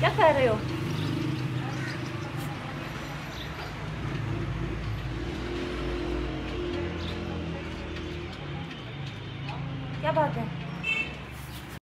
क्या कर रहे हो? क्या बात है?